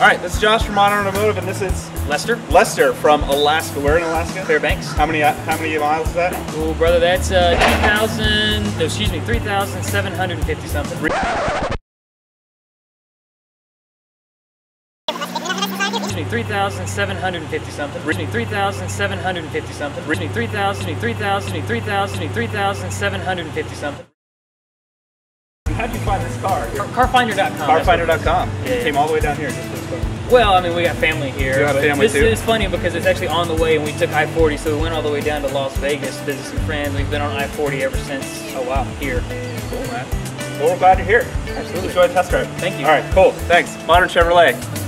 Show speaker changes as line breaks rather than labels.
All right, this is Josh from Modern Automotive, and this is
Lester,
Lester from Alaska. Where in Alaska?
Fairbanks.
How many how many miles is that?
Oh, brother, that's uh, 2,000, no, excuse me, 3,750 something. Excuse me, 3,750 something. Me, 3,750 something. Me, 3,000, excuse me, 3,000, excuse me, 3,000, excuse 3,750 something.
How'd you find this car?
Carfinder.com.
Carfinder.com.
Yeah.
Came all the way down here just for this car.
Well, I mean, we got family here.
You
but
family
this
too?
is funny because it's actually on the way, and we took I-40, so we went all the way down to Las Vegas to visit some friends. We've been on I-40 ever since. Oh wow, here.
Cool, man. Well, we're glad you're here.
Absolutely.
Enjoy the test drive.
Thank you.
All right, cool. Thanks. Modern Chevrolet.